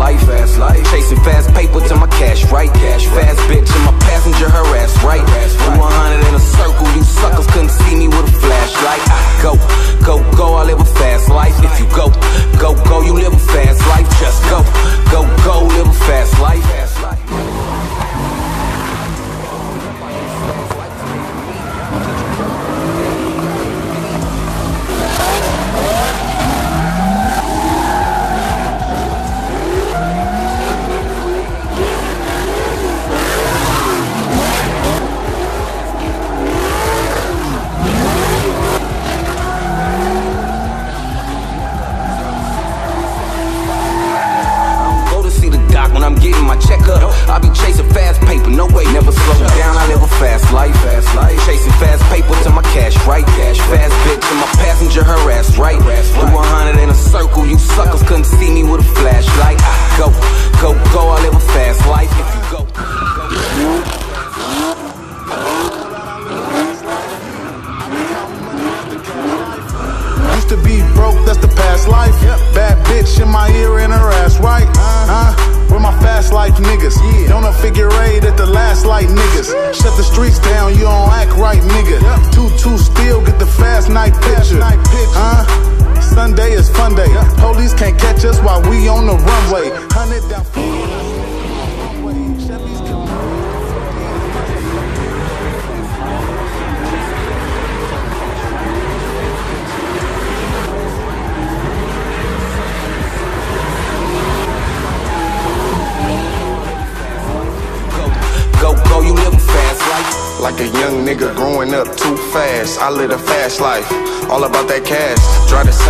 life, fast life. Chasing fast paper to my cash, right? Cash, fast bitch, and my passenger her ass, right? From 100 in a circle, you suckers couldn't see me couldn't see me with a flashlight. I go, go, go, I live a fast life. If you go. Used to be broke, that's the past life. Bad bitch in my ear and her ass, right? Huh? Where my fast life niggas? Don't know figure eight at the last light niggas. Shut the streets down, you don't act right, Police can't catch us while we on the runway. Hundred down. Go, go, you live fast life. Like a young nigga growing up too fast. I live a fast life, all about that cash. Drive the same way,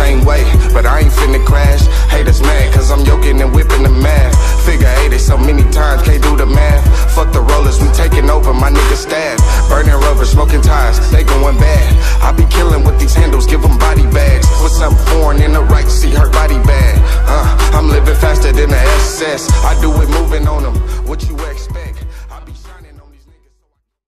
but I ain't finna crash. Haters mad, cause I'm yoking and whipping the math. Figure eight it so many times, can't do the math. Fuck the rollers, we taking over my nigga staff. Burning rubber, smoking tires, they going bad. I be killing with these handles, give them body bags. With some foreign in the right seat, her body bag. Uh, I'm living faster than the SS. I do it moving on them, what you expect?